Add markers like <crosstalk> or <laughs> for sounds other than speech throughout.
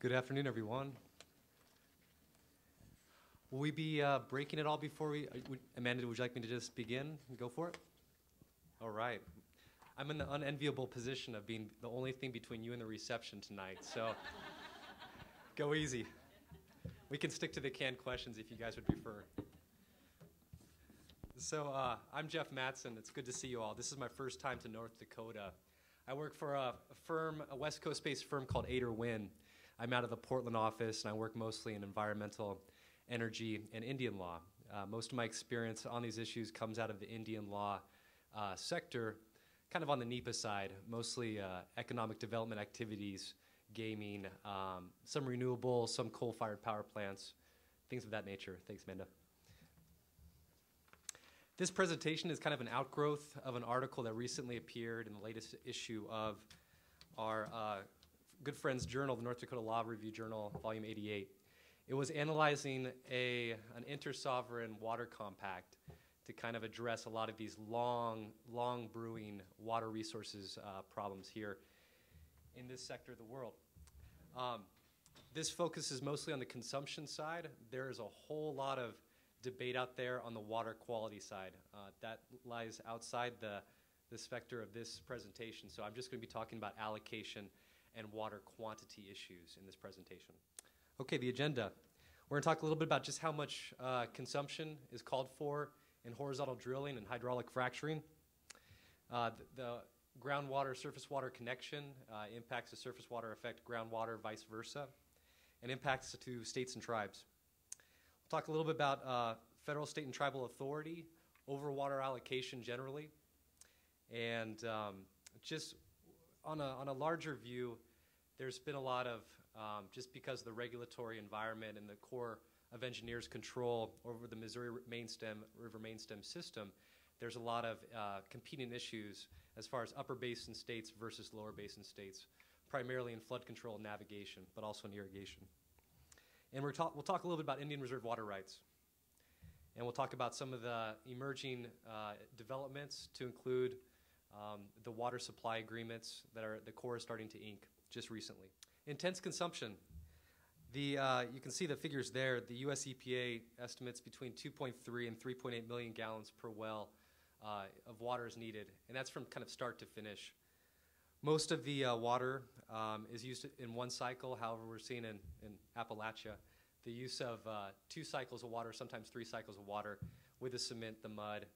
Good afternoon, everyone. Will we be uh, breaking it all before we, uh, would- Amanda, would you like me to just begin? And go for it? All right. I'm in the unenviable position of being the only thing between you and the reception tonight, so <laughs> go easy. We can stick to the canned questions if you guys would prefer. So uh, I'm Jeff Matson. It's good to see you all. This is my first time to North Dakota. I work for a, a firm, a West Coast-based firm called Ater Wynne. I'm out of the Portland office, and I work mostly in environmental, energy, and Indian law. Uh, most of my experience on these issues comes out of the Indian law uh, sector, kind of on the NEPA side, mostly uh, economic development activities, gaming, um, some renewables, some coal-fired power plants, things of that nature. Thanks, Amanda. This presentation is kind of an outgrowth of an article that recently appeared in the latest issue of our uh, good friend's journal, the North Dakota Law Review Journal, volume 88. It was analyzing a, an inter-sovereign water compact to kind of address a lot of these long, long brewing water resources uh, problems here in this sector of the world. Um, this focuses mostly on the consumption side. There is a whole lot of debate out there on the water quality side. Uh, that lies outside the, the specter of this presentation. So I'm just going to be talking about allocation and water quantity issues in this presentation. Okay, the agenda. We're going to talk a little bit about just how much uh, consumption is called for in horizontal drilling and hydraulic fracturing. Uh, the, the, groundwater surface water connection uh, impacts the surface water affect groundwater, vice versa, and impacts to states and tribes. We'll talk a little bit about uh, federal, state, and tribal authority over water allocation generally, and um, just on a, on a larger view, there's been a lot of, um, just because of the regulatory environment and the Corps of Engineers control over the Missouri main stem, river main stem system, there's a lot of uh, competing issues as far as upper basin states versus lower basin states, primarily in flood control and navigation, but also in irrigation. And we will talk a little bit about Indian Reserve water rights. And we'll talk about some of the emerging uh, developments to include um, the water supply agreements that are the Corps is starting to ink just recently. Intense consumption. The, uh, you can see the figures there. The US EPA estimates between 2.3 and 3.8 million gallons per well uh, of water is needed, and that's from kind of start to finish. Most of the uh, water um, is used in one cycle. However, we're seeing in, in Appalachia the use of uh, two cycles of water, sometimes three cycles of water, with the cement, the mud,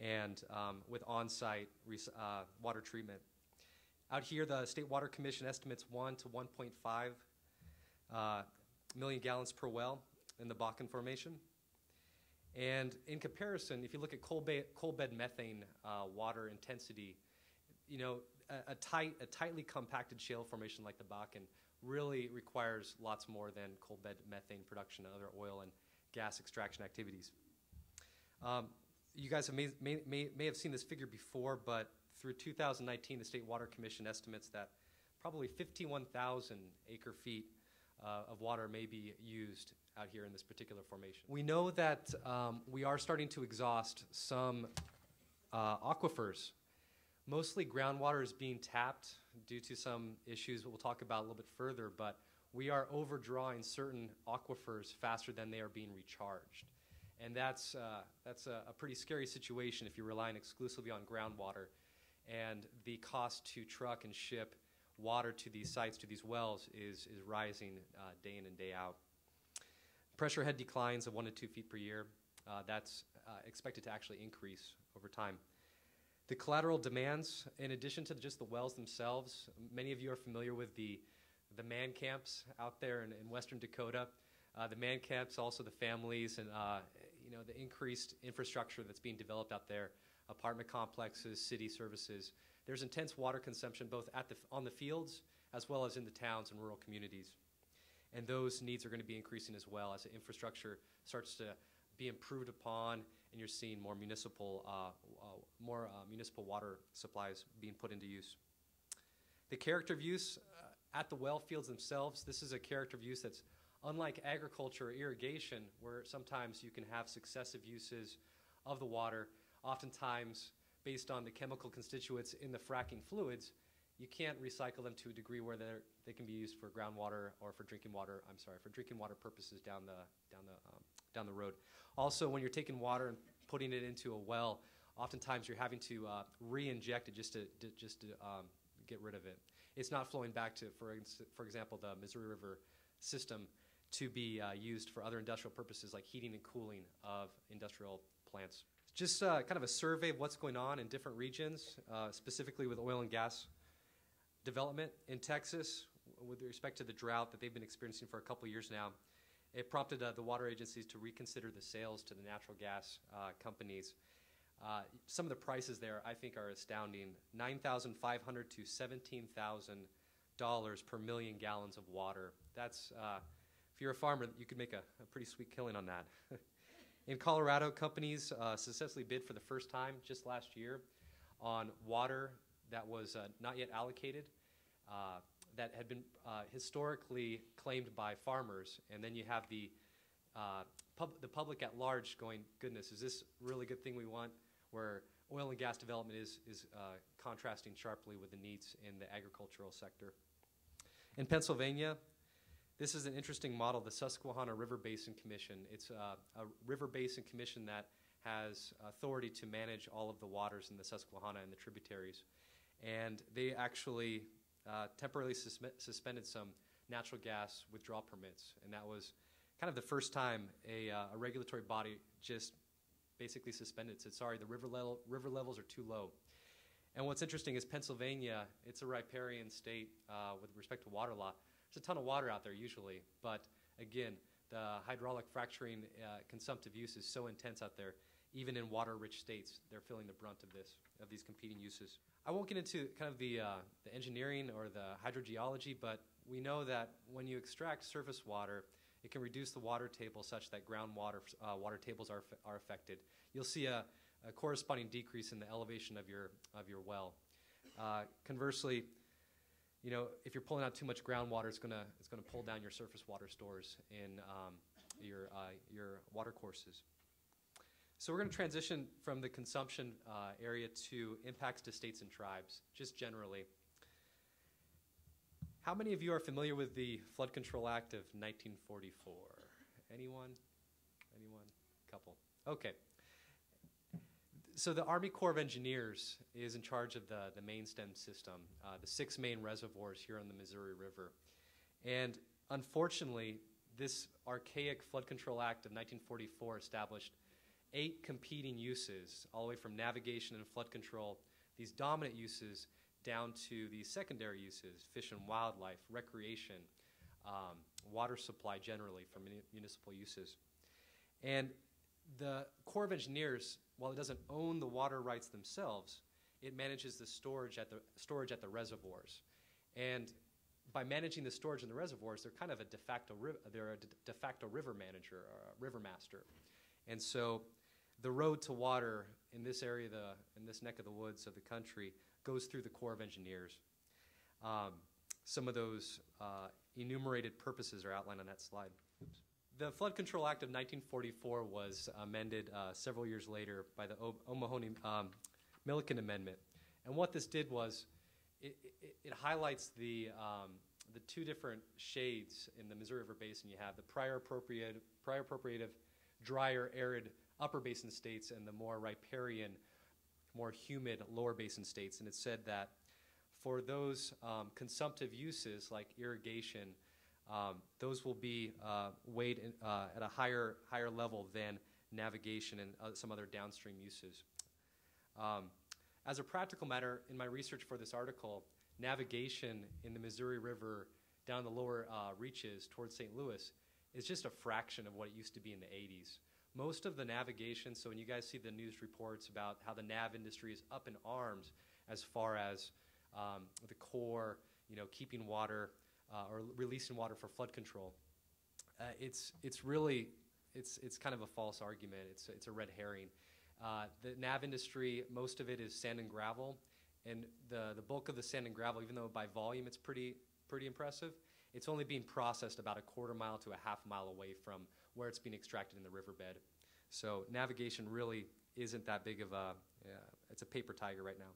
and um, with on-site uh, water treatment. Out here, the State Water Commission estimates 1 to 1.5 uh, million gallons per well in the Bakken Formation. And in comparison, if you look at coal, coal bed methane uh, water intensity, you know, a, a, tight, a tightly compacted shale formation like the Bakken really requires lots more than coal bed methane production and other oil and gas extraction activities. Um, you guys may, may, may, may have seen this figure before, but through 2019, the State Water Commission estimates that probably 51,000 acre feet uh, of water may be used out here in this particular formation. We know that um, we are starting to exhaust some uh, aquifers. Mostly groundwater is being tapped due to some issues that we'll talk about a little bit further, but we are overdrawing certain aquifers faster than they are being recharged. And that's, uh, that's a, a, pretty scary situation if you're relying exclusively on groundwater. And the cost to truck and ship water to these sites, to these wells, is, is rising uh, day in and day out. Pressure head declines of one to two feet per year. Uh, that's uh, expected to actually increase over time. The collateral demands, in addition to just the wells themselves, many of you are familiar with the, the man camps out there in, in western Dakota. Uh, the man camps, also the families, and uh, you know the increased infrastructure that's being developed out there, apartment complexes, city services. There's intense water consumption both at the, on the fields as well as in the towns and rural communities. And those needs are going to be increasing as well as the infrastructure starts to be improved upon, and you're seeing more municipal, uh, uh, more uh, municipal water supplies being put into use. The character of use uh, at the well fields themselves, this is a character of use that's unlike agriculture or irrigation, where sometimes you can have successive uses of the water, oftentimes based on the chemical constituents in the fracking fluids, you can't recycle them to a degree where they they can be used for groundwater or for drinking water. I'm sorry, for drinking water purposes down the down the um, down the road. Also, when you're taking water and putting it into a well, oftentimes you're having to uh, re-inject it just to, to just to um, get rid of it. It's not flowing back to, for for example, the Missouri River system to be uh, used for other industrial purposes like heating and cooling of industrial plants. Just uh, kind of a survey of what's going on in different regions, uh, specifically with oil and gas development in Texas with respect to the drought that they've been experiencing for a couple years now. It prompted uh, the water agencies to reconsider the sales to the natural gas uh, companies. Uh, some of the prices there, I think, are astounding: nine thousand five hundred to seventeen thousand dollars per million gallons of water. That's uh, if you're a farmer, you could make a, a pretty sweet killing on that. <laughs> In Colorado, companies uh, successfully bid for the first time just last year on water that was uh, not yet allocated, uh, that had been uh, historically claimed by farmers, and then you have the uh, pub the public at large going, "Goodness, is this really good thing we want?" Where oil and gas development is is uh, contrasting sharply with the needs in the agricultural sector. In Pennsylvania, this is an interesting model, the Susquehanna River Basin Commission. It's a, a river basin commission that has authority to manage all of the waters in the Susquehanna and the tributaries. And they actually uh, temporarily suspended some natural gas withdrawal permits. And that was kind of the first time a, uh, a regulatory body just basically suspended, said, sorry, the river, level, river levels are too low. And what's interesting is Pennsylvania, it's a riparian state uh, with respect to water law. There's a ton of water out there usually, but again, the hydraulic fracturing uh, consumptive use is so intense out there. Even in water-rich states, they're feeling the brunt of this, of these competing uses. I won't get into kind of the, uh, the engineering or the hydrogeology, but we know that when you extract surface water, it can reduce the water table such that groundwater uh, water tables are, are affected. You'll see a, a, corresponding decrease in the elevation of your, of your well. Uh, conversely, you know, if you're pulling out too much groundwater, it's gonna it's gonna pull down your surface water stores in um, your uh, your water courses. So we're going to transition from the consumption uh, area to impacts to states and tribes, just generally. How many of you are familiar with the Flood Control Act of 1944? Anyone? Anyone? Couple. Okay so the Army Corps of Engineers is in charge of the, the main stem system, uh, the six main reservoirs here on the Missouri River. And unfortunately, this archaic Flood Control Act of 1944 established eight competing uses, all the way from navigation and flood control, these dominant uses, down to these secondary uses, fish and wildlife, recreation, um, water supply generally for municipal uses. And the Corps of Engineers while it doesn't own the water rights themselves, it manages the storage at the storage at the reservoirs. And by managing the storage in the reservoirs, they're kind of a de facto they're a de facto river manager or a river master. And so the road to water in this area, the, in this neck of the woods of the country, goes through the Corps of Engineers. Um, some of those uh, enumerated purposes are outlined on that slide. Oops. The Flood Control Act of 1944 was amended uh, several years later by the O'Mahoney um, Millikin Amendment. And what this did was it, it, it highlights the, um, the two different shades in the Missouri River Basin. You have the prior, appropriate, prior appropriative, drier, arid upper basin states and the more riparian, more humid lower basin states. And it said that for those um, consumptive uses like irrigation, um, those will be uh, weighed in, uh, at a higher, higher level than navigation and uh, some other downstream uses. Um, as a practical matter, in my research for this article, navigation in the Missouri River down the lower uh, reaches towards St. Louis is just a fraction of what it used to be in the 80s. Most of the navigation, so when you guys see the news reports about how the nav industry is up in arms as far as um, the Corps, you know, keeping water uh, or releasing water for flood control. Uh, it's, it's really, it's, it's kind of a false argument. It's, it's a red herring. Uh, the nav industry, most of it is sand and gravel, and the, the bulk of the sand and gravel, even though by volume it's pretty, pretty impressive, it's only being processed about a quarter mile to a half mile away from where it's being extracted in the riverbed. So navigation really isn't that big of a, it's a paper tiger right now.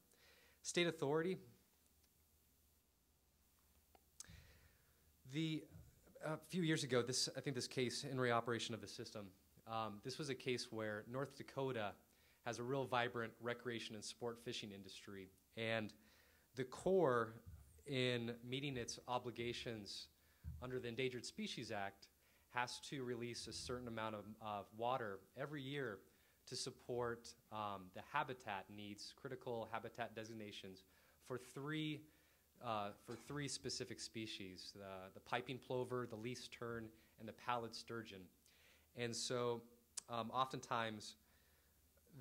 State authority, The a few years ago, this I think this case in reoperation of the system, um, this was a case where North Dakota has a real vibrant recreation and sport fishing industry, and the Corps, in meeting its obligations under the Endangered Species Act, has to release a certain amount of, of water every year to support um, the habitat needs, critical habitat designations for three uh, for three specific species: the, the piping plover, the least tern, and the pallid sturgeon. And so, um, oftentimes,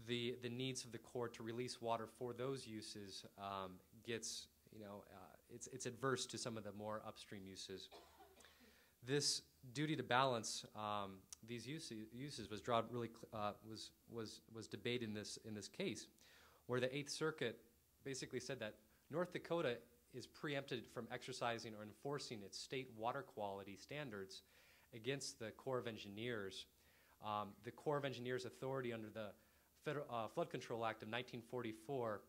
the the needs of the Corps to release water for those uses um, gets you know uh, it's it's adverse to some of the more upstream uses. This duty to balance um, these uses, uses was drawn really uh, was was was debated in this in this case, where the Eighth Circuit basically said that North Dakota is preempted from exercising or enforcing its state water quality standards against the Corps of Engineers. Um, the Corps of Engineers authority under the Federal, uh, Flood Control Act of 1944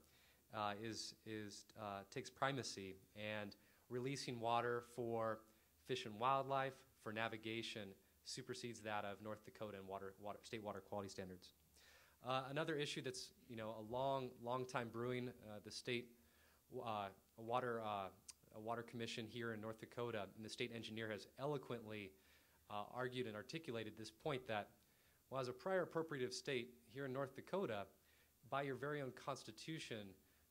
uh, is, is, uh, takes primacy, and releasing water for fish and wildlife, for navigation, supersedes that of North Dakota and water, water, state water quality standards. Uh, another issue that's you know a long, long time brewing. Uh, the state uh, water uh, a water commission here in North Dakota, and the state engineer has eloquently uh, argued and articulated this point that, well, as a prior appropriative state here in North Dakota, by your very own constitution,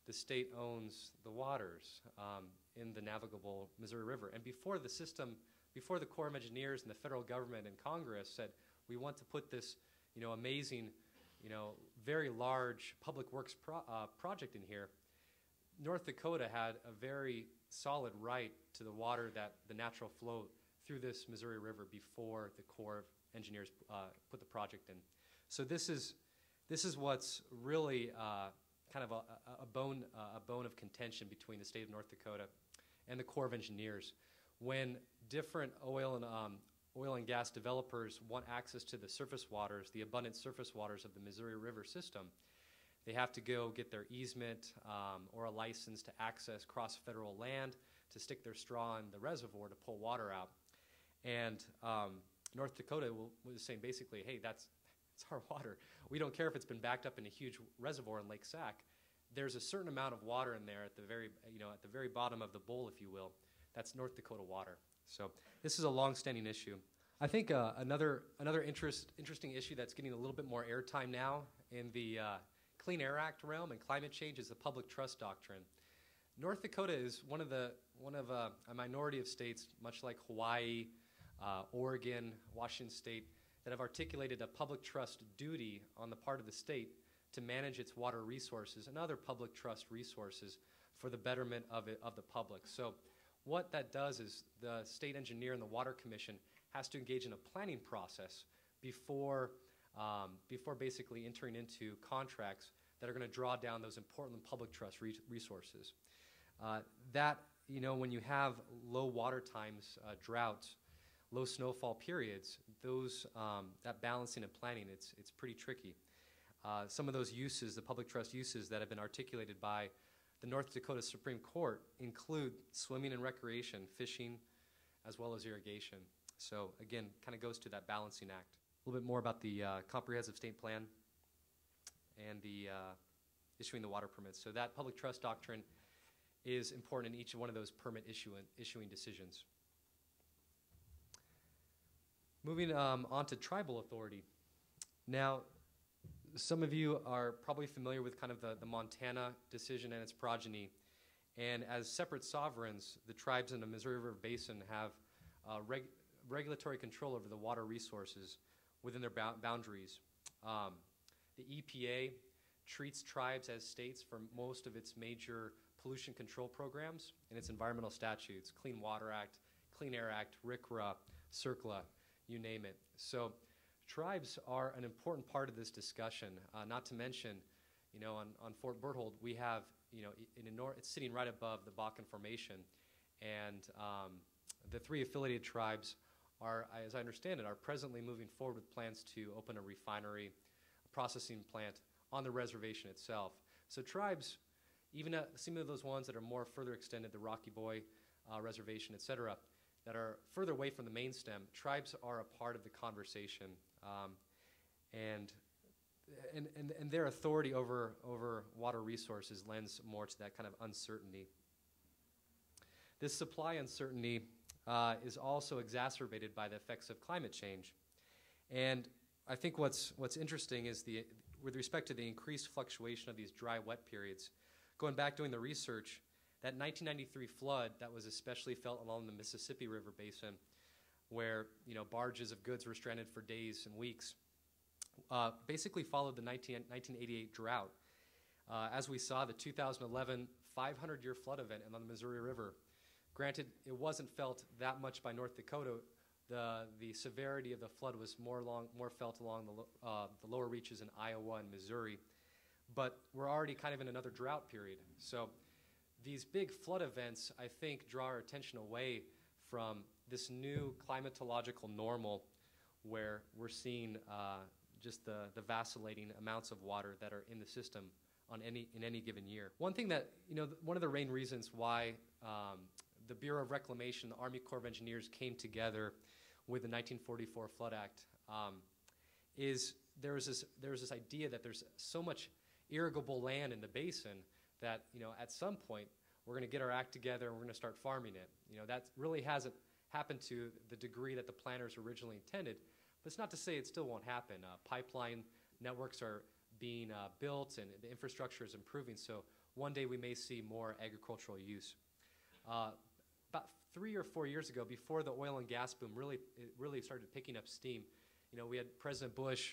the state owns the waters um, in the navigable Missouri River. And before the system, before the Corps of Engineers and the federal government and Congress said, we want to put this, you know, amazing, you know, very large public works pro uh, project in here, North Dakota had a very solid right to the water that the natural flow through this Missouri River before the Corps of Engineers uh, put the project in. So this is this is what's really uh, kind of a, a bone uh, a bone of contention between the state of North Dakota and the Corps of Engineers. When different oil and um, oil and gas developers want access to the surface waters, the abundant surface waters of the Missouri River system, they have to go get their easement um, or a license to access cross federal land to stick their straw in the reservoir to pull water out. And um, North Dakota was saying basically, hey, that's it's our water. We don't care if it's been backed up in a huge reservoir in Lake Sac. There's a certain amount of water in there at the very, you know, at the very bottom of the bowl, if you will. That's North Dakota water. So this is a long-standing issue. I think uh, another another interest, interesting issue that's getting a little bit more airtime now in the uh, Clean Air Act realm and climate change is the public trust doctrine. North Dakota is one of the one of a, a minority of states, much like Hawaii, uh, Oregon, Washington State, that have articulated a public trust duty on the part of the state to manage its water resources and other public trust resources for the betterment of, it, of the public. So what that does is the state engineer and the water commission has to engage in a planning process before, um, before basically entering into contracts that are going to draw down those important public trust re resources. Uh, that, you know, when you have low water times, uh, droughts, low snowfall periods, those, um, that balancing and planning, it's, it's pretty tricky. Uh, some of those uses, the public trust uses that have been articulated by the North Dakota Supreme Court include swimming and recreation, fishing, as well as irrigation. So again, kind of goes to that balancing act. A little bit more about the uh, comprehensive state plan and the uh, issuing the water permits. So that public trust doctrine is important in each one of those permit issuing, issuing decisions. Moving um, on to tribal authority. Now, some of you are probably familiar with kind of the, the Montana decision and its progeny. And as separate sovereigns, the tribes in the Missouri River Basin have uh, reg regulatory control over the water resources within their boundaries. Um, the EPA treats tribes as states for most of its major pollution control programs and its environmental statutes, Clean Water Act, Clean Air Act, RCRA, CERCLA, you name it. So tribes are an important part of this discussion, uh, not to mention, you know, on, on Fort Berthold, we have, you know, in it's sitting right above the Bakken Formation, and um, the three affiliated tribes are, as I understand it, are presently moving forward with plans to open a refinery, processing plant on the reservation itself. So tribes, even uh, some of those ones that are more further extended, the Rocky Boy uh, Reservation, et cetera, that are further away from the main stem, tribes are a part of the conversation. Um, and, and, and, and their authority over, over water resources lends more to that kind of uncertainty. This supply uncertainty uh, is also exacerbated by the effects of climate change. And I think what's, what's interesting is the, with respect to the increased fluctuation of these dry wet periods, going back doing the research, that 1993 flood that was especially felt along the Mississippi River basin, where you know barges of goods were stranded for days and weeks, uh, basically followed the 19, 1988 drought. Uh, as we saw, the 2011 500-year flood event on the Missouri River. Granted, it wasn't felt that much by North Dakota. The, the severity of the flood was more, long, more felt along the, uh, the lower reaches in Iowa and Missouri. But we're already kind of in another drought period. So these big flood events, I think, draw our attention away from this new climatological normal where we're seeing uh, just the, the vacillating amounts of water that are in the system on any, in any given year. One thing that, you know, one of the main reasons why um, the Bureau of Reclamation, the Army Corps of Engineers came together with the 1944 Flood Act um, is there was, this, there was this idea that there's so much irrigable land in the basin that, you know, at some point we're going to get our act together and we're going to start farming it. You know, that really hasn't happened to the degree that the planners originally intended. But it's not to say it still won't happen. Uh, pipeline networks are being uh, built and the infrastructure is improving. So one day we may see more agricultural use. Uh, three or four years ago, before the oil and gas boom really, really started picking up steam, you know, we had President Bush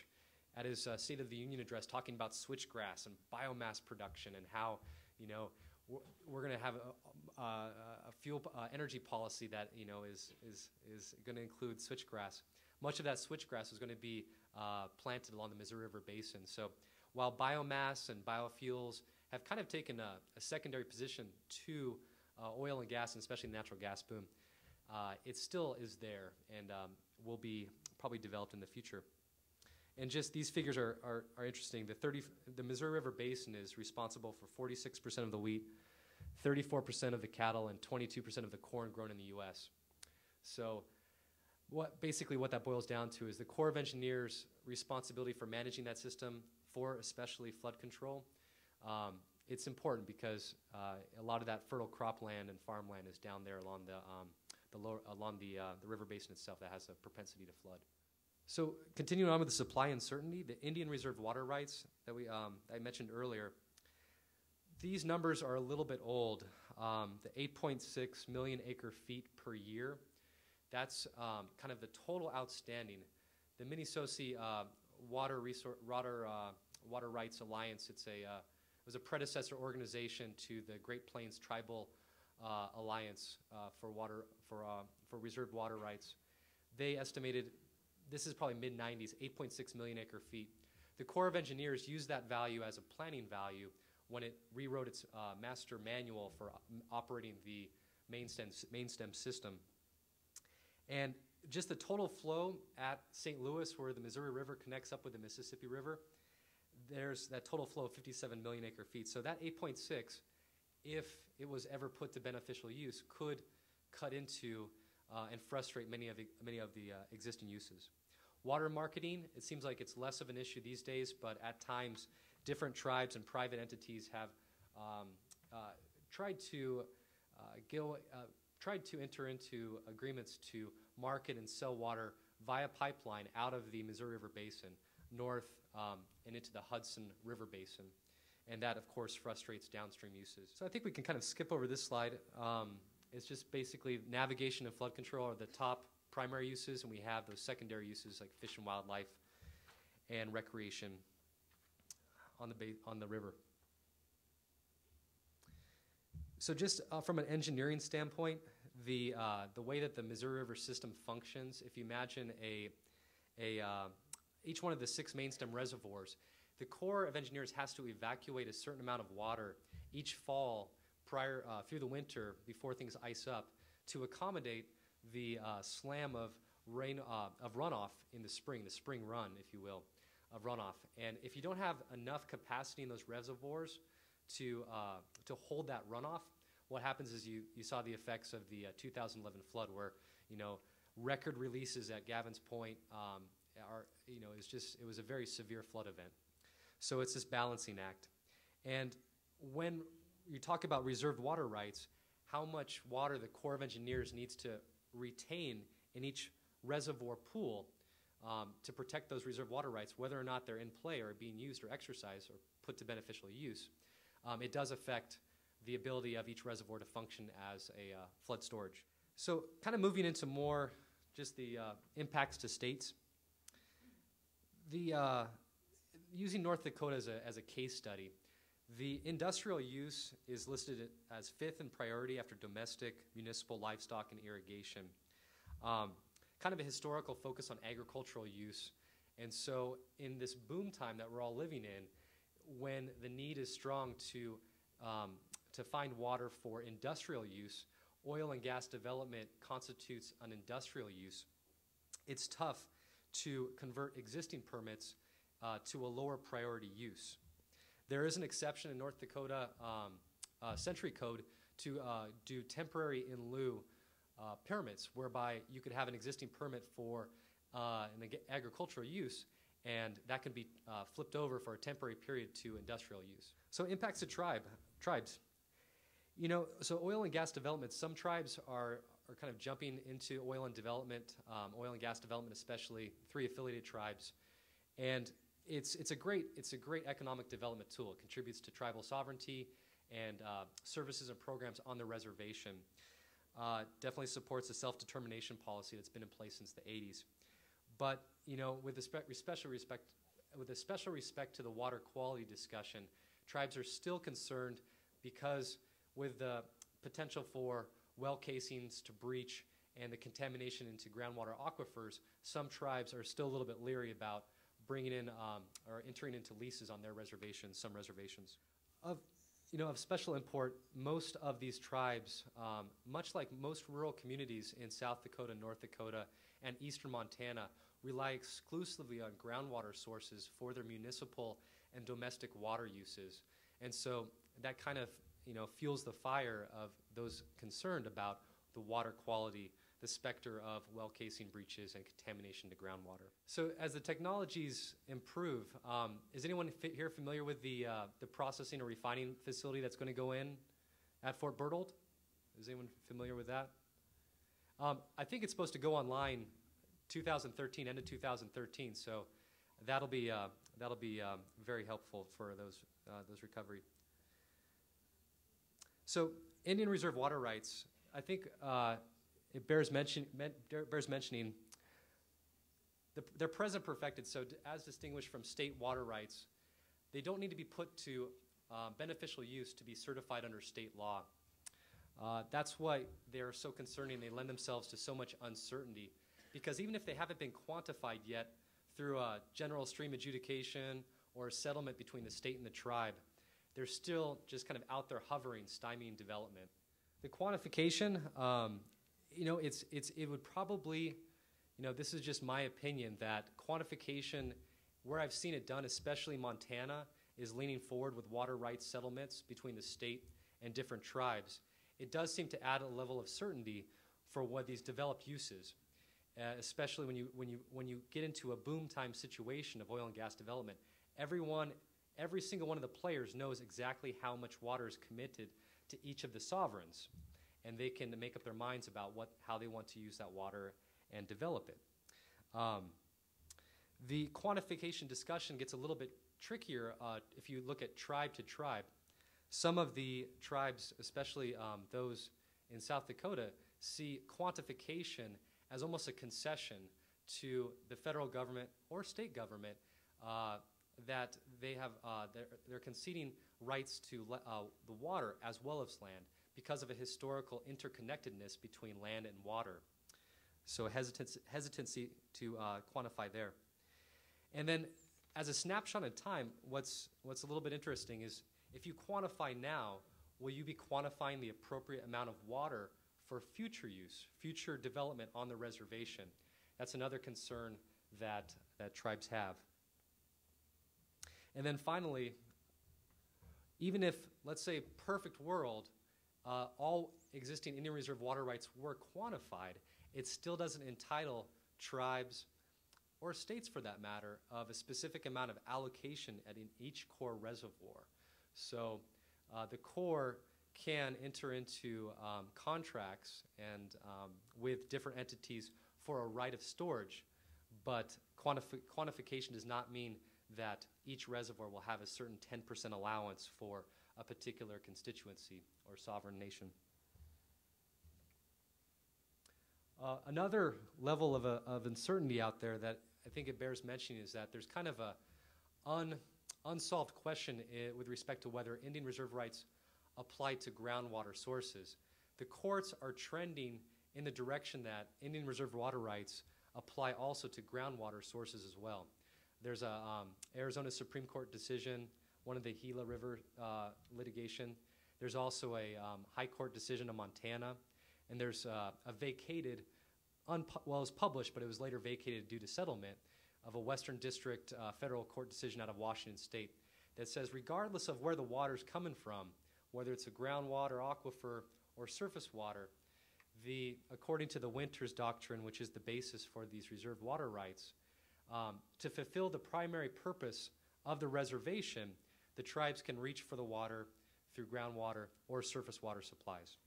at his uh, State of the Union address talking about switchgrass and biomass production and how, you know, we're, we're going to have a, a, a fuel uh, energy policy that, you know, is, is, is going to include switchgrass. Much of that switchgrass is going to be uh, planted along the Missouri River Basin. So while biomass and biofuels have kind of taken a, a secondary position to uh, oil and gas, and especially the natural gas boom, uh, it still is there and um, will be probably developed in the future. And just these figures are, are, are interesting. The, 30, the Missouri River Basin is responsible for 46% of the wheat, 34% of the cattle, and 22% of the corn grown in the U.S. So what, basically what that boils down to is the Corps of Engineers' responsibility for managing that system, for especially flood control. Um, it's important because uh, a lot of that fertile cropland and farmland is down there along the, um, the lower, along the, uh, the river basin itself that has a propensity to flood. So continuing on with the supply uncertainty, the Indian Reserve water rights that we um, I mentioned earlier, these numbers are a little bit old. Um, the 8.6 million acre feet per year, that's um, kind of the total outstanding. The Mni Sose uh, Water, Resor- Water, uh, Water Rights Alliance, it's a, uh, was a predecessor organization to the Great Plains Tribal uh, Alliance uh, for, water, for, uh, for reserved water rights. They estimated this is probably mid 90s, 8.6 million acre feet. The Corps of Engineers used that value as a planning value when it rewrote its uh, master manual for operating the main stem, main stem system. And just the total flow at St. Louis, where the Missouri River connects up with the Mississippi River, there's that total flow of 57 million acre feet. So that 8.6, if it was ever put to beneficial use, could cut into uh, and frustrate many of the, many of the uh, existing uses. Water marketing, it seems like it's less of an issue these days, but at times different tribes and private entities have um, uh, tried to uh, go, uh, tried to enter into agreements to market and sell water via pipeline out of the Missouri River Basin north um, and into the Hudson River Basin. And that, of course, frustrates downstream uses. So I think we can kind of skip over this slide. Um, it's just basically navigation and flood control are the top primary uses, and we have those secondary uses like fish and wildlife and recreation on the, on the river. So, just uh, from an engineering standpoint, the, uh, the way that the Missouri River system functions, if you imagine a, a, uh, each one of the six main stem reservoirs, the Corps of Engineers has to evacuate a certain amount of water each fall prior uh, through the winter before things ice up to accommodate the uh, slam of rain uh, of runoff in the spring, the spring run, if you will, of runoff. And if you don't have enough capacity in those reservoirs to uh, to hold that runoff, what happens is you, you saw the effects of the uh, 2011 flood where, you know, record releases at Gavins Point um, you know, is just, it was a very severe flood event. So it's this balancing act. And when you talk about reserved water rights, how much water the Corps of Engineers needs to retain in each reservoir pool um, to protect those reserved water rights, whether or not they're in play or being used or exercised or put to beneficial use, um, it does affect the ability of each reservoir to function as a uh, flood storage. So, kind of moving into more just the uh, impacts to states. The uh, using North Dakota as a, as a case study, the industrial use is listed as fifth in priority after domestic, municipal, livestock, and irrigation. Um, kind of a historical focus on agricultural use. And so, in this boom time that we're all living in, when the need is strong to, um, to find water for industrial use, oil and gas development constitutes an industrial use. It's tough to convert existing permits uh, to a lower priority use. There is an exception in North Dakota um, uh, Century Code to uh, do temporary in lieu uh, permits, whereby you could have an existing permit for uh, an ag- agricultural use, and that can be uh, flipped over for a temporary period to industrial use. So impacts to tribe tribes. You know, so oil and gas development. Some tribes are are kind of jumping into oil and development, um, oil and gas development, especially three affiliated tribes, and it's it's a great it's a great economic development tool. It contributes to tribal sovereignty and uh, services and programs on the reservation. Uh, definitely supports the self-determination policy that's been in place since the 80s. But you know, with a special respect, with a special respect to the water quality discussion, tribes are still concerned because with the potential for well casings to breach and the contamination into groundwater aquifers, some tribes are still a little bit leery about bringing in um, or entering into leases on their reservations, some reservations. Of you know, of special import, most of these tribes, um, much like most rural communities in South Dakota, North Dakota, and eastern Montana, rely exclusively on groundwater sources for their municipal and domestic water uses. And so that kind of, you know, fuels the fire of those concerned about the water quality the specter of well casing breaches and contamination to groundwater. So, as the technologies improve, um, is anyone here familiar with the, uh, the processing or refining facility that's going to go in at Fort Berthold? Is anyone familiar with that? Um, I think it's supposed to go online 2013, end of 2013. So that'll be uh, that'll be um, very helpful for those uh, those recovery. So Indian Reserve water rights, I think uh, it bears, mention, bears mentioning the, they're present perfected, so as distinguished from state water rights, they don't need to be put to uh, beneficial use to be certified under state law. Uh, that's why they're so concerning. They lend themselves to so much uncertainty because even if they haven't been quantified yet through a general stream adjudication or a settlement between the state and the tribe, they're still just kind of out there hovering, stymieing development. The quantification, um, you know, it's, it's, it would probably, you know, this is just my opinion that quantification, where I've seen it done, especially Montana, is leaning forward with water rights settlements between the state and different tribes. It does seem to add a level of certainty for what these developed uses, uh, especially when you, when, you, when you get into a boom time situation of oil and gas development. Everyone, every single one of the players knows exactly how much water is committed to each of the sovereigns and they can make up their minds about what, how they want to use that water and develop it. Um, the quantification discussion gets a little bit trickier uh, if you look at tribe to tribe. Some of the tribes, especially um, those in South Dakota, see quantification as almost a concession to the federal government or state government uh, that they have uh, they're, they're, conceding rights to uh, the water as well as land because of a historical interconnectedness between land and water. So hesitancy, hesitancy to uh, quantify there. And then as a snapshot in time, what's, what's a little bit interesting is if you quantify now, will you be quantifying the appropriate amount of water for future use, future development on the reservation? That's another concern that, that tribes have. And then finally, even if, let's say, perfect world, uh, all existing Indian Reserve water rights were quantified, it still doesn't entitle tribes or states for that matter of a specific amount of allocation at in each Corps reservoir. So uh, the Corps can enter into um, contracts and um, with different entities for a right of storage, but quantifi- quantification does not mean that each reservoir will have a certain 10% allowance for a particular constituency or sovereign nation. Uh, another level of, uh, of uncertainty out there that I think it bears mentioning is that there's kind of a un, unsolved question I- with respect to whether Indian reserve rights apply to groundwater sources. The courts are trending in the direction that Indian reserve water rights apply also to groundwater sources as well. There's a um, Arizona Supreme Court decision, one of the Gila River uh, litigation. There's also a um, High Court decision in Montana, and there's uh, a vacated, well, it was published, but it was later vacated due to settlement of a Western District uh, federal court decision out of Washington State that says, regardless of where the water's coming from, whether it's a groundwater, aquifer, or surface water, the, according to the Winters Doctrine, which is the basis for these reserved water rights, um, to fulfill the primary purpose of the reservation, the tribes can reach for the water through groundwater or surface water supplies.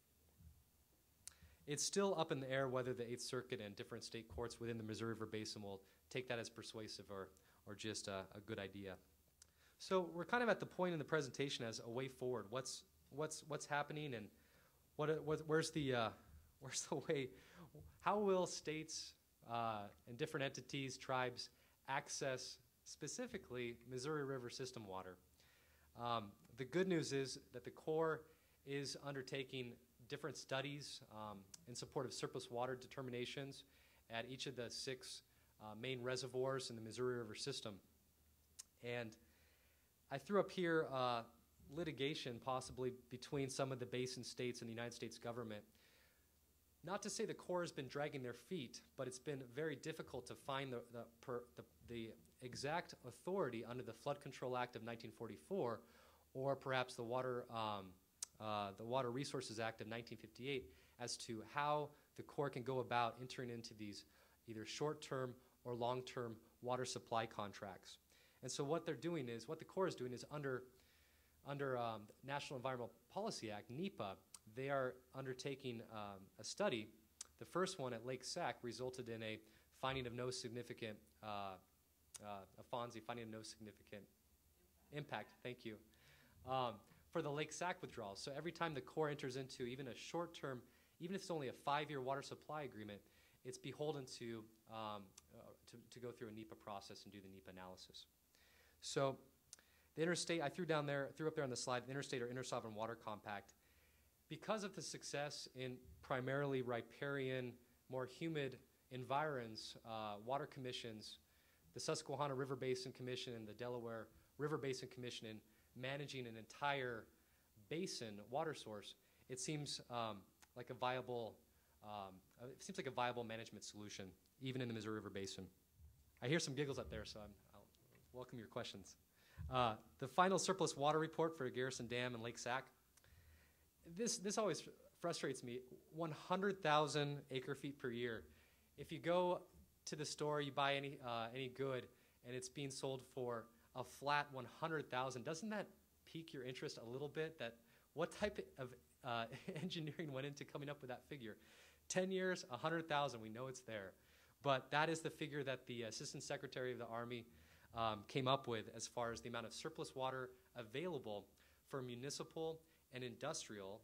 It's still up in the air whether the Eighth Circuit and different state courts within the Missouri River Basin will take that as persuasive or, or just a, a good idea. So we're kind of at the point in the presentation as a way forward. What's what's what's happening and what, what where's the uh, <laughs> where's the way? How will states uh, and different entities, tribes, access specifically Missouri River system water? Um, the good news is that the Corps is undertaking different studies um, in support of surplus water determinations at each of the six uh, main reservoirs in the Missouri River system. And I threw up here uh, litigation possibly between some of the basin states and the United States government. Not to say the Corps has been dragging their feet, but it's been very difficult to find the, the, per, the, the exact authority under the Flood Control Act of 1944 or perhaps the Water, um, uh, the Water Resources Act of 1958 as to how the Corps can go about entering into these either short term or long term water supply contracts. And so, what they're doing is, what the Corps is doing is under, under um, National Environmental Policy Act, NEPA, they are undertaking um, a study. The first one at Lake Sac resulted in a finding of no significant, uh, uh, a FONSI finding of no significant impact. Thank you. Um, for the Lake Sac withdrawals. So every time the Corps enters into even a short term, even if it's only a five year water supply agreement, it's beholden to, um, uh, to, to go through a NEPA process and do the NEPA analysis. So the interstate, I threw down there, threw up there on the slide, the interstate or intersovereign water compact. Because of the success in primarily riparian, more humid environs, uh, water commissions, the Susquehanna River Basin Commission and the Delaware River Basin Commission in managing an entire basin water source, it seems um, like a viable, um, it seems like a viable management solution, even in the Missouri River Basin. I hear some giggles up there, so I'm, I'll welcome your questions. Uh, the final surplus water report for Garrison Dam and Lake Sac. This, this always frustrates me. 100,000 acre feet per year. If you go to the store, you buy any, uh, any good, and it's being sold for a flat 100,000, doesn't that pique your interest a little bit? That what type of uh, <laughs> engineering went into coming up with that figure? 10 years, 100,000, we know it's there. But that is the figure that the Assistant Secretary of the Army um, came up with as far as the amount of surplus water available for municipal and industrial,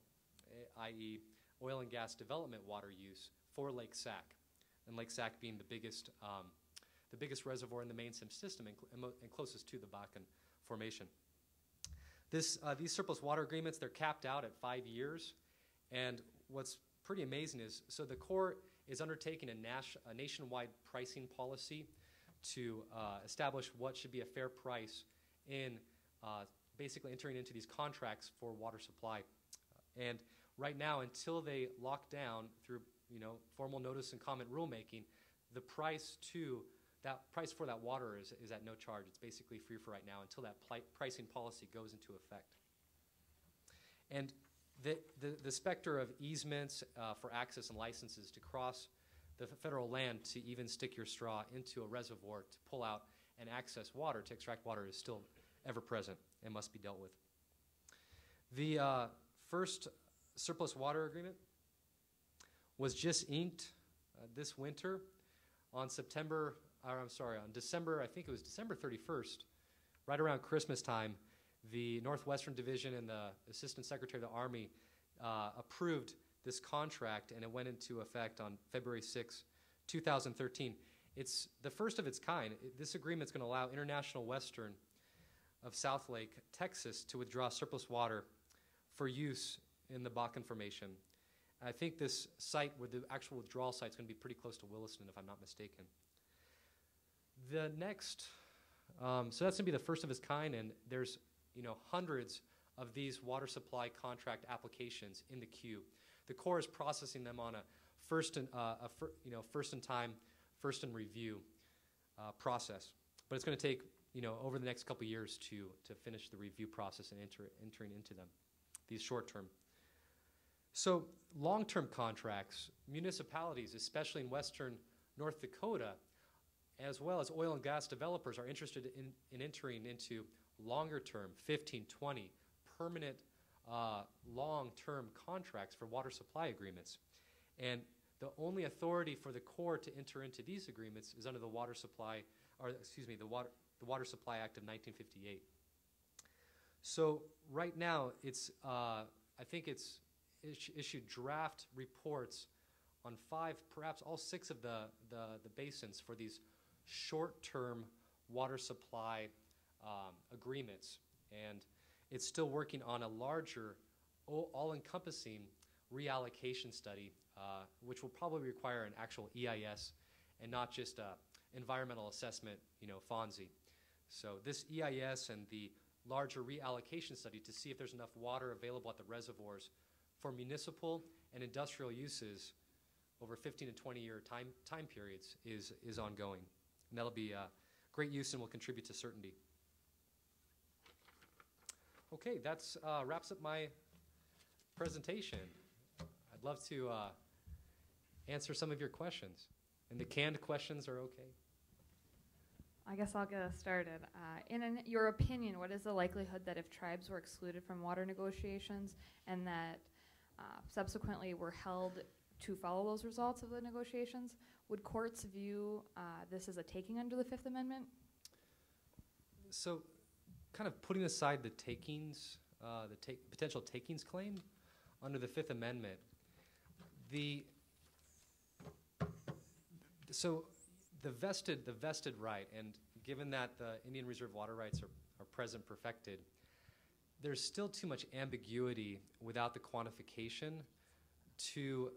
eh, i.e., oil and gas development water use for Lake Sac, and Lake Sac being the biggest, um, the biggest reservoir in the main system and, cl- and, closest to the Bakken Formation. This, uh, these surplus water agreements, they're capped out at five years, and what's pretty amazing is, so the Corps is undertaking a, a nationwide pricing policy to uh, establish what should be a fair price in uh, basically entering into these contracts for water supply. And right now, until they lock down through you know formal notice and comment rulemaking, the price to that price for that water is, is at no charge. It's basically free for right now until that pricing policy goes into effect. And the, the, the specter of easements uh, for access and licenses to cross the federal land to even stick your straw into a reservoir to pull out and access water, to extract water, is still ever present and must be dealt with. The uh, first surplus water agreement was just inked uh, this winter on September, or I'm sorry, on December, I think it was December 31st, right around Christmas time, the Northwestern Division and the Assistant Secretary of the Army uh, approved this contract and it went into effect on February 6, 2013. It's the first of its kind. It, this agreement is going to allow International Western of Southlake, Texas, to withdraw surplus water for use in the Bakken Formation. I think this site, where the actual withdrawal site, is going to be pretty close to Williston, if I'm not mistaken. The next, um, so that's going to be the first of its kind, and there's you know hundreds of these water supply contract applications in the queue. The Corps is processing them on a first and uh, a fir, you know first in time, first in review uh, process. But it's going to take you know over the next couple years to to finish the review process and enter, entering into them. These short term. So long-term contracts, municipalities, especially in western North Dakota, as well as oil and gas developers, are interested in, in entering into longer-term, 15, 20, permanent, uh, long-term contracts for water supply agreements. And the only authority for the Corps to enter into these agreements is under the Water Supply, or excuse me, the Water, the water Supply Act of 1958. So right now, it's uh, I think it's issued draft reports on five, perhaps all six of the, the, the basins for these short-term water supply um, agreements. And it's still working on a larger, all-encompassing reallocation study, uh, which will probably require an actual EIS and not just a environmental assessment, you know, FONSI. So this EIS and the larger reallocation study to see if there's enough water available at the reservoirs for municipal and industrial uses over 15 to 20 year time, time periods is, is ongoing. And that'll be uh, great use and will contribute to certainty. Okay, that uh, wraps up my presentation. I'd love to uh, answer some of your questions. And the canned questions are okay. I guess I'll get us started. Uh, in an, your opinion, what is the likelihood that if tribes were excluded from water negotiations and that uh, subsequently were held to follow those results of the negotiations, would courts view uh, this as a taking under the Fifth Amendment? So, kind of putting aside the takings, uh, the take, potential takings claim under the Fifth Amendment, the so the vested the vested right, and given that the Indian Reserve water rights are, are present perfected, there's still too much ambiguity without the quantification to,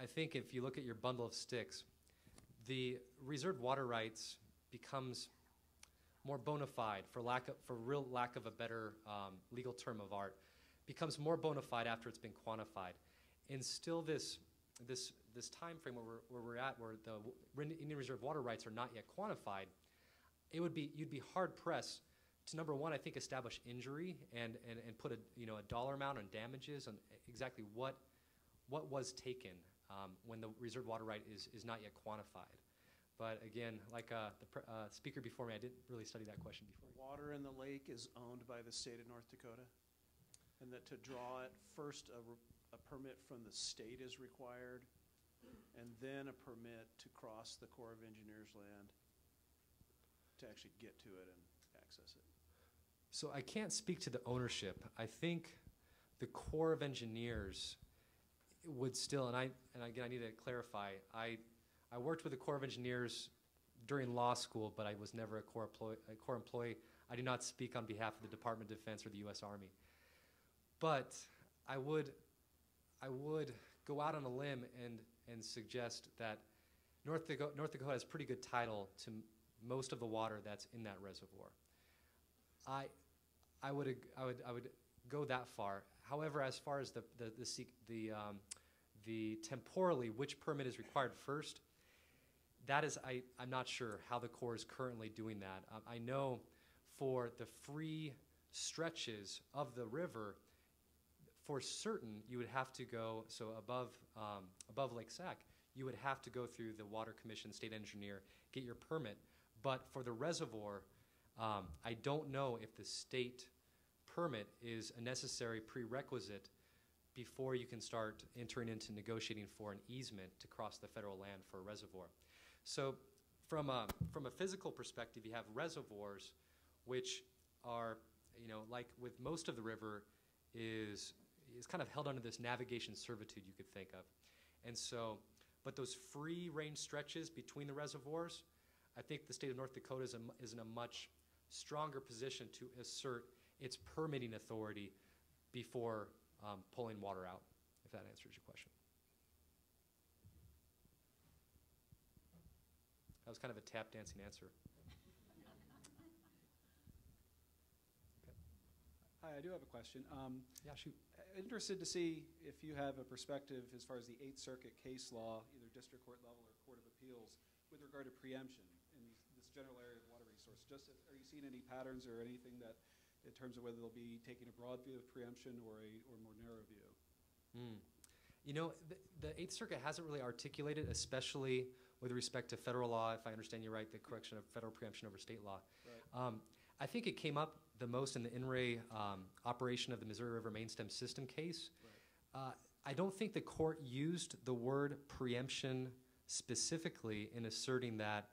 I think if you look at your bundle of sticks, the reserved water rights becomes more bona fide, for lack of, for real lack of a better um, legal term of art, becomes more bona fide after it's been quantified. And still this, this, this time frame where we're, where we're at, where the Indian Reserve water rights are not yet quantified, it would be, you'd be hard pressed to number one, I think establish injury and, and, and put a you know a dollar amount on damages on exactly what what was taken um, when the reserved water right is, is not yet quantified. But again, like uh, the uh, speaker before me, I didn't really study that question before. Water in the lake is owned by the state of North Dakota, and that to draw it, first a, a permit from the state is required, and then a permit to cross the Corps of Engineers land to actually get to it and access it. So I can't speak to the ownership. I think the Corps of Engineers would still, and I and again I need to clarify. I I worked with the Corps of Engineers during law school, but I was never a Corps, employee, a Corps employee. I do not speak on behalf of the Department of Defense or the U.S. Army. But I would I would go out on a limb and and suggest that North Dakota, North Dakota has pretty good title to most of the water that's in that reservoir. I I would, I would, I would go that far. However, as far as the, the, the, the, um, the temporally, which permit is required first, that is, I, I'm not sure how the Corps is currently doing that. Um, I know for the free stretches of the river, for certain, you would have to go, so above, um, above Lake Sac, you would have to go through the Water Commission, state engineer, get your permit. But for the reservoir, um, I don't know if the state permit is a necessary prerequisite before you can start entering into negotiating for an easement to cross the federal land for a reservoir. So from a, from a physical perspective, you have reservoirs which are, you know, like with most of the river, is, is kind of held under this navigation servitude you could think of. And so, but those free range stretches between the reservoirs, I think the state of North Dakota is, a is in a much stronger position to assert its permitting authority before um, pulling water out, if that answers your question. That was kind of a tap dancing answer. Hi, I do have a question. Um, Yeah, shoot. Interested to see if you have a perspective as far as the Eighth Circuit case law, either district court level or court of appeals, with regard to preemption in this general area of water resource. Just, uh, are you seeing any patterns or anything that, in terms of whether they'll be taking a broad view of preemption or a, or more narrow view? Mm. You know, the, the Eighth Circuit hasn't really articulated, especially with respect to federal law, if I understand you right, the correction of federal preemption over state law. Right. Um, I think it came up the most in the in re um, operation of the Missouri River Main Stem System case. Uh, I don't think the court used the word preemption specifically in asserting that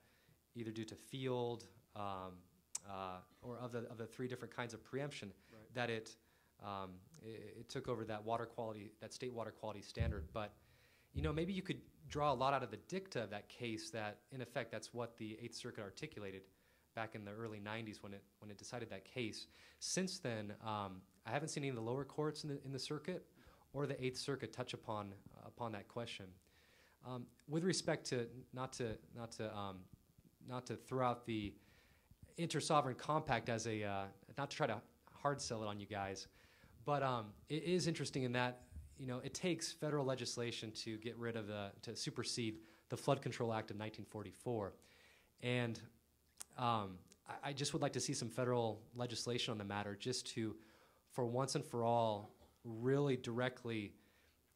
either due to field um, uh, or of the, of the three different kinds of preemption, Right. that it, um, it, it took over that water quality, that state water quality standard. But, you know, maybe you could draw a lot out of the dicta of that case that, in effect, that's what the Eighth Circuit articulated back in the early 90s when it, when it decided that case. Since then, um, I haven't seen any of the lower courts in the, in the circuit or the Eighth Circuit touch upon, uh, upon that question. Um, with respect to, not to, not to, um, not to throw out the inter-sovereign compact as a, uh, not to try to hard sell it on you guys, but um, it is interesting in that, you know, it takes federal legislation to get rid of the, to supersede the Flood Control Act of 1944. And um, I, I just would like to see some federal legislation on the matter just to, for once and for all, really directly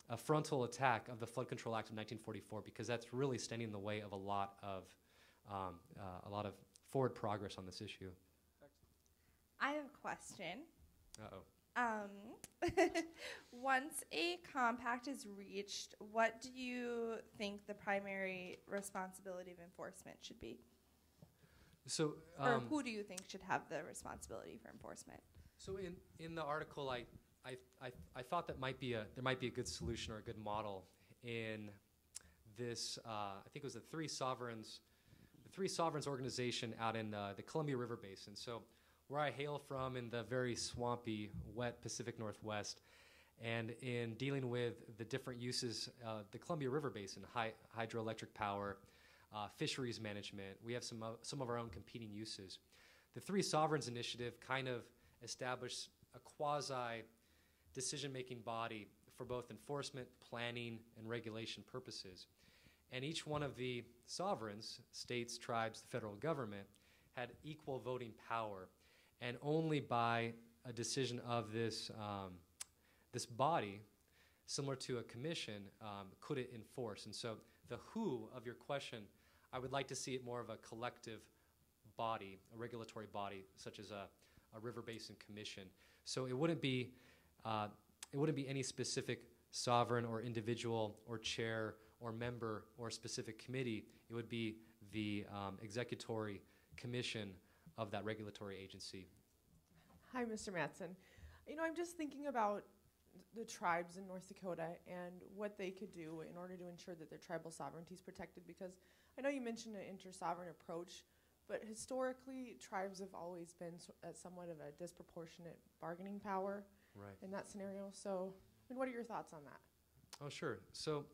a frontal attack of the Flood Control Act of 1944 because that's really standing in the way of a lot of um, uh, a lot of forward progress on this issue. I have a question. Uh oh. Um, <laughs> once a compact is reached, what do you think the primary responsibility of enforcement should be? So, or um, who do you think should have the responsibility for enforcement? so in, in the article, I, I, I, I thought that might be a there might be a good solution or a good model in this. Uh, I think it was the Three Sovereigns, the Three Sovereigns organization out in uh, the Columbia River Basin. So, where I hail from in the very swampy, wet Pacific Northwest, and in dealing with the different uses, uh, the Columbia River Basin, hy- hydroelectric power, uh, fisheries management. We have some of, some of our own competing uses. The Three Sovereigns Initiative kind of established a quasi decision making body for both enforcement, planning, and regulation purposes. And each one of the sovereigns, states, tribes, the federal government, had equal voting power. And only by a decision of this, um, this body, similar to a commission, um, could it enforce. And so the who of your question, I would like to see it more of a collective body, a regulatory body, such as a, a river basin commission. So it wouldn't be, uh, it wouldn't be any specific sovereign or individual or chair or member or specific committee. It would be the um, executory commission of that regulatory agency. Hi, Mr. Matson. You know, I'm just thinking about the tribes in North Dakota and what they could do in order to ensure that their tribal sovereignty is protected. Because I know you mentioned an inter-sovereign approach, but historically, tribes have always been so- at somewhat of a disproportionate bargaining power Right. in that scenario. So, I mean, what are your thoughts on that? Oh, sure. So,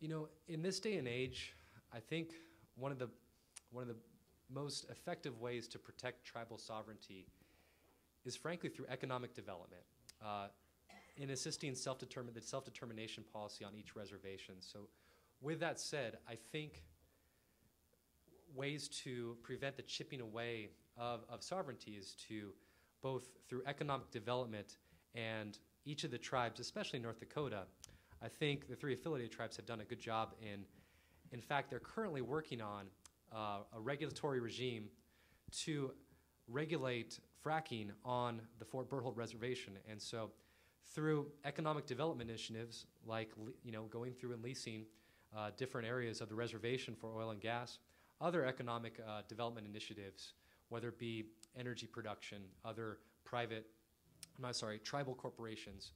you know, in this day and age, I think one of the one of the most effective ways to protect tribal sovereignty is, frankly, through economic development, uh, in assisting self-determin the self-determination policy on each reservation. So, with that said, I think ways to prevent the chipping away of, of sovereignty is to both through economic development and each of the tribes, especially North Dakota, I think the three affiliated tribes have done a good job in. In fact, they're currently working on uh, a regulatory regime to regulate fracking on the Fort Berthold Reservation. And so, through economic development initiatives like you know going through and leasing uh, different areas of the reservation for oil and gas, other economic uh, development initiatives, whether it be energy production, other private, I'm not sorry, tribal corporations,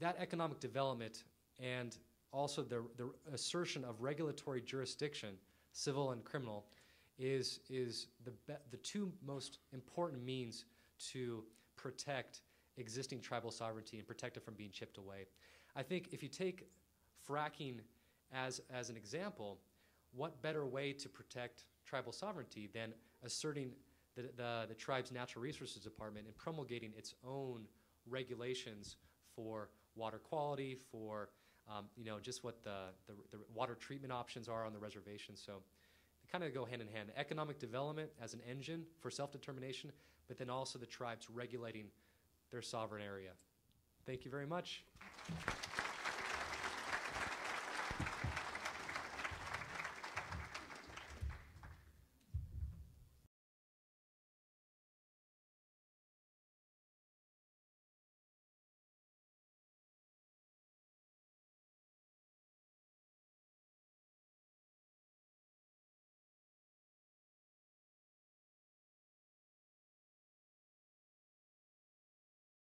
that economic development and also the, the assertion of regulatory jurisdiction, civil and criminal, is, is the, the two most important means to protect existing tribal sovereignty and protect it from being chipped away. I think if you take fracking as, as an example, what better way to protect tribal sovereignty than asserting the, the, the tribe's natural resources department and promulgating its own regulations for water quality, for um, you know just what the, the, the water treatment options are on the reservation. So they kind of go hand in hand. Economic development as an engine for self-determination, but then also the tribes regulating their sovereign area. Thank you very much.